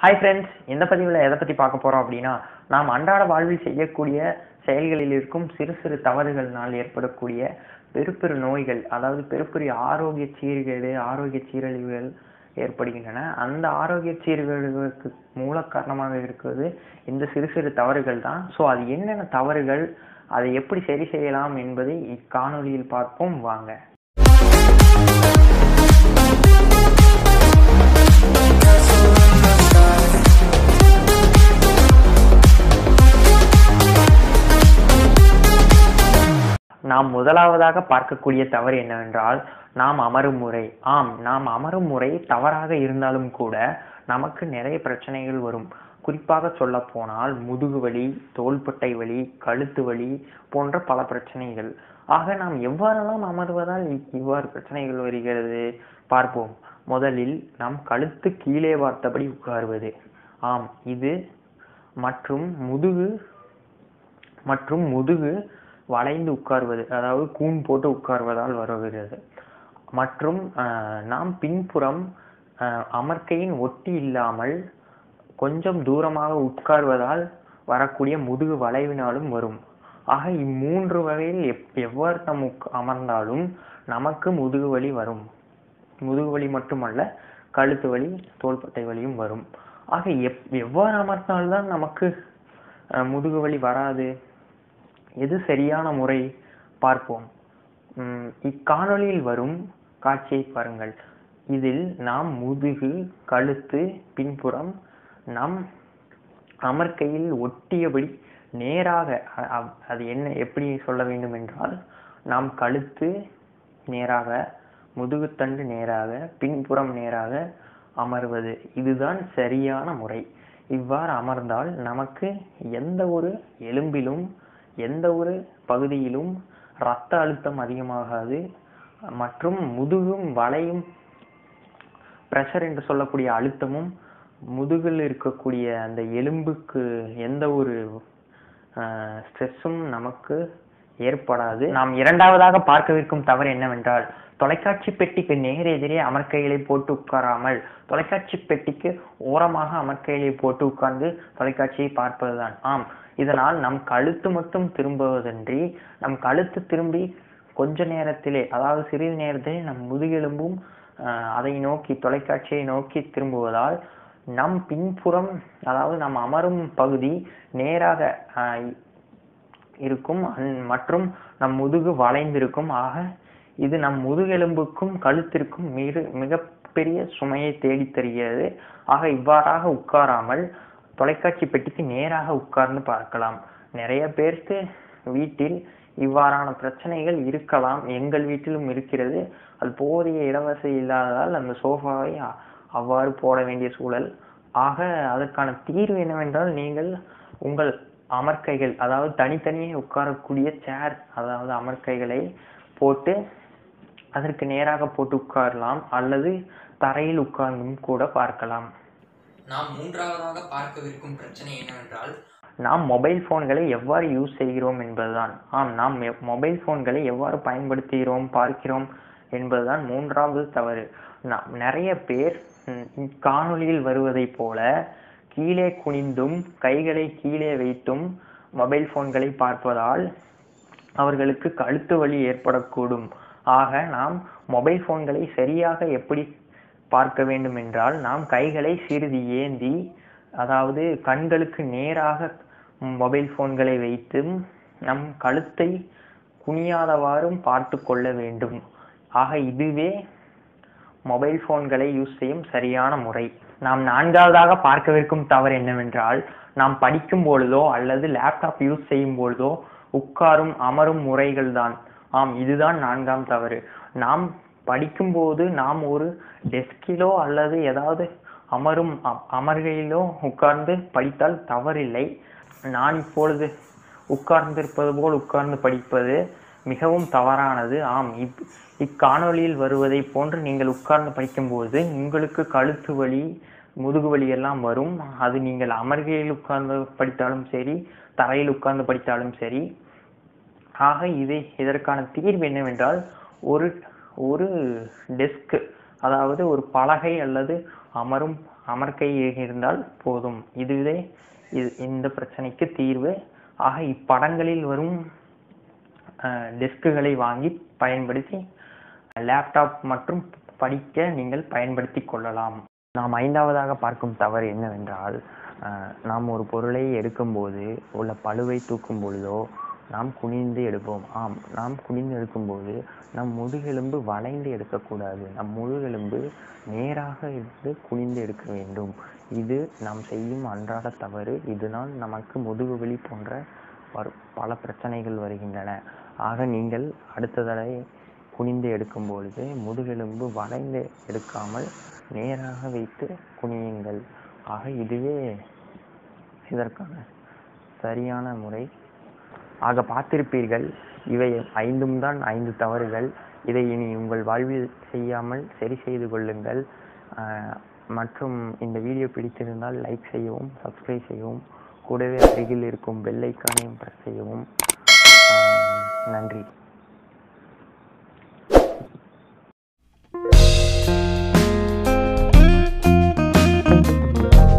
Hi friends இந்த பதிவில் எதை பற்றி பார்க்க போகிறோம் அப்படின்னா நாம் அன்றாட வாழ்வில் செய்யக்கூடிய செயல்களில் இருக்கும் சிறு சிறு தவறுகளினால் ஏற்படக்கூடிய பெருப்பெரு நோய்கள் அதாவது பெருப்பெரிய ஆரோக்கிய சீர்கேடு ஆரோக்கிய சீரழிவுகள் ஏற்படுகின்றன. அந்த ஆரோக்கிய சீர்கேடுகளுக்கு மூல காரணமாக இருக்கிறது இந்த சிறு சிறு தவறுகள் தான். ஸோ அது என்னென்ன தவறுகள் அதை எப்படி சரி செய்யலாம் என்பதை இக்காணொலியில் பார்ப்போம். வாங்க. நாம் முதலாவதாக பார்க்கக்கூடிய தவறு என்னவென்றால் நாம் அமரும் முறை. ஆம் நாம் அமரும் முறை தவறாக இருந்தாலும் கூட நமக்கு நிறைய பிரச்சனைகள் வரும். குறிப்பாக சொல்ல போனால் முதுகு வலி தோள்பட்டை வலி கழுத்து வலி போன்ற பல பிரச்சனைகள். ஆக நாம் எவ்வாறெல்லாம் அமர்வதால் இவ்வாறு பிரச்சனைகள் வருகிறது? பார்ப்போம். முதலில் நாம் கழுத்து கீழே பார்த்தபடி உட்காருவது. ஆம் இது மற்றும் முதுகு மற்றும் முதுகு வளைந்து உட்கார்வது அதாவது கூன் போட்டு உட்கார்வதால் வருகிறது. மற்றும் நாம் பின்புறம் அஹ், அமர்க்கையின் ஒட்டி இல்லாமல் கொஞ்சம் தூரமாக உட்கார்வதால் வரக்கூடிய முதுகு வளைவினாலும் வரும். ஆக இம்மூன்று வகையில் எப் எவ்வாறு நம் அமர்ந்தாலும் நமக்கு முதுகு வலி வரும். முதுகு வலி மட்டுமல்ல கழுத்து வலி தோள்பட்டை வலியும் வரும். ஆக எப் எவ்வாறு அமர்ந்தால்தான் நமக்கு அஹ், முதுகு வலி வராது? எது சரியான முறை பார்ப்போம்? உம், இக்காணொளியில் வரும் காட்சியை பாருங்கள். இதில் நாம் முதுகு கழுத்து பின்புறம் நம் அமர்க்கையில் ஒட்டியபடி நேராக அது என்ன எப்படி சொல்ல வேண்டும் என்றால் நாம் கழுத்து நேராக முதுகுத்தண்டு நேராக பின்புறம் நேராக அமர்வது. இதுதான் சரியான முறை. இவ்வாறு அமர்ந்தால் நமக்கு எந்த ஒரு எலும்பிலும் எந்த ஒரு பகுதியிலும் இரத்த அழுத்தம் அதிகமாகாது மற்றும் முதுகும் வளையும் பிரஷர் என்று சொல்லக்கூடிய அழுத்தமும் முதுகில் இருக்கக்கூடிய அந்த எலும்புக்கு எந்த ஒரு ஸ்ட்ரெஸ்ஸும் நமக்கு ஏற்படாது. நாம் இரண்டாவதாக பார்க்கவிருக்கும் தவறு என்னவென்றால் தொலைக்காட்சி பெட்டிக்கு நேர் எதிரே அமர்க்கைகளை போட்டு உட்காராமல் தொலைக்காட்சி பெட்டிக்கு ஓரமாக அமர்க்கைகளை போட்டு உட்கார்ந்து தொலைக்காட்சியை பார்ப்பதுதான். ஆம் இதனால் நம் கழுத்து மட்டும் திரும்புவதன்றி நம் கழுத்து திரும்பி கொஞ்ச நேரத்திலே அதாவது சிறிது நேரத்திலே நம் முதுகெலும்பும் அதை நோக்கி தொலைக்காட்சியை நோக்கி திரும்புவதால் நம் பின்புறம் அதாவது நம் அமரும் பகுதி நேராக அஹ், இருக்கும். மற்றும் நம் முதுகு வளைந்திருக்கும். ஆக இது நம் முதுகெலும்புக்கும் கழுத்திற்கும் மிக மிகப்பெரிய சுமையை தேடித் தருகிறது. ஆக இவ்வாறாக உட்காராமல் தொலைக்காட்சி பெட்டிக்கு நேராக உட்கார்ந்து பார்க்கலாம். நிறைய பேருக்கு வீட்டில் இவ்வாறான பிரச்சனைகள் இருக்கலாம். எங்கள் வீட்டிலும் இருக்கிறது. அது போதிய இடவசதி இல்லாததால் அந்த சோஃபாவை அவ்வாறு போட வேண்டிய சூழல். ஆக அதற்கான தீர்வு என்னவென்றால் நீங்கள் உங்கள் அமர்க்கைகள் அதாவது தனித்தனியே உட்காரக்கூடிய சேர் அதாவது அமர்க்கைகளை போட்டு அதற்கு நேராக போட்டு உட்காரலாம் அல்லது தரையில் உட்கார்ந்தும் கூட பார்க்கலாம். நாம் மூன்றாவதாக பார்க்கவிருக்கும் பிரச்சனை என்னவென்றால் நாம் மொபைல் போன்களை எவ்வாறு யூஸ் செய்கிறோம் என்பதுதான். ஆம் நாம் மொபைல் போன்களை எவ்வாறு பயன்படுத்துகிறோம் பார்க்கிறோம் என்பதுதான் மூன்றாவது தவறு. நாம் நிறைய பேர் ம், இக்காணொளியில் வருவதைப் போல கீழே குனிந்தும் கைகளை கீழே வைத்தும் மொபைல் போன்களை பார்ப்பதால் அவர்களுக்கு கழுத்து வலி ஏற்படக்கூடும். ஆக நாம் மொபைல் போன்களை சரியாக எப்படி பார்க்க வேண்டும் என்றால் நாம் கைகளை சிறிது ஏந்தி அதாவது கண்களுக்கு நேராக மொபைல் போன்களை வைத்தும் நம் கழுத்தை குனியாதவாறும் பார்த்து கொள்ள வேண்டும். ஆக இதுவே மொபைல் போன்களை யூஸ் செய்யும் சரியான முறை. நாம் நான்காவதாக பார்க்கவிருக்கும் தவறு என்னவென்றால் நாம் படிக்கும் பொழுதோ அல்லது லேப்டாப் யூஸ் செய்யும் பொழுதோ உட்காரும் அமரும் முறைகள் தான். ஆம் இதுதான் நான்காம் தவறு. நாம் படிக்கும்போது நாம் ஒரு டெஸ்கிலோ அல்லது ஏதாவது அமரும் அமர்கையிலோ உட்கார்ந்து படித்தால் தவறில்லை. நான் இப்பொழுது உட்கார்ந்திருப்பது போல் உட்கார்ந்து படிப்பது மிகவும் தவறானது. ஆம் இப் இக்காணொலியில் வருவதை போன்று நீங்கள் உட்கார்ந்து படிக்கும்போது உங்களுக்கு கழுத்து வலி முதுகு வலி எல்லாம் வரும். அது நீங்கள் அமர்கையில் உட்கார்ந்து படித்தாலும் சரி தரையில் உட்கார்ந்து படித்தாலும் சரி. ஆக இதை இதற்கான தீர்வு என்னவென்றால் ஒரு ஒரு டெஸ்க் அதாவது ஒரு பலகை அல்லது அமரும் அமர்க்கை இருந்தால் போதும். இதுவே இது இந்த பிரச்சனைக்கு தீர்வு. ஆக இப்படங்களில் வரும் டெஸ்க்குகளை வாங்கி பயன்படுத்தி லேப்டாப் மற்றும் படிக்க நீங்கள் பயன்படுத்தி கொள்ளலாம். நாம் ஐந்தாவதாக பார்க்கும் தவறு என்னவென்றால் நாம் ஒரு பொருளை எடுக்கும்போது உள்ள பளுவை தூக்கும் பொழுதோ நாம் குனிந்து எடுப்போம். ஆம் நாம் குனிந்து எடுக்கும்போது நம் முதுகெலும்பு வளைந்து எடுக்கக்கூடாது. நம் முதுகெலும்பு நேராக இருந்து குனிந்து எடுக்க வேண்டும். இது நாம் செய்யும் அன்றாட தவறு. இதனால் நமக்கு முதுகு வலி போன்ற பல பிரச்சனைகள் வருகின்றன. ஆக நீங்கள் அடுத்த தடவை குனிந்து எடுக்கும் பொழுது முதுகெலும்பு வளைந்து எடுக்காமல் நேராக வைத்து குனியுங்கள். ஆக இதுவே இதற்கான சரியான முறை. ஆக பார்த்திருப்பீர்கள் இவை ஐந்தும் தான் ஐந்து தவறுகள். இதை இனி உங்கள் வாழ்வில் செய்யாமல் சரி செய்து கொள்ளுங்கள். மற்றும் இந்த வீடியோ பிடித்திருந்தால் லைக் செய்யவும் சப்ஸ்கிரைப் செய்யவும் கூடவே அருகில் இருக்கும் பெல் ஐக்கானையும் பிரஸ் செய்யவும். நன்றி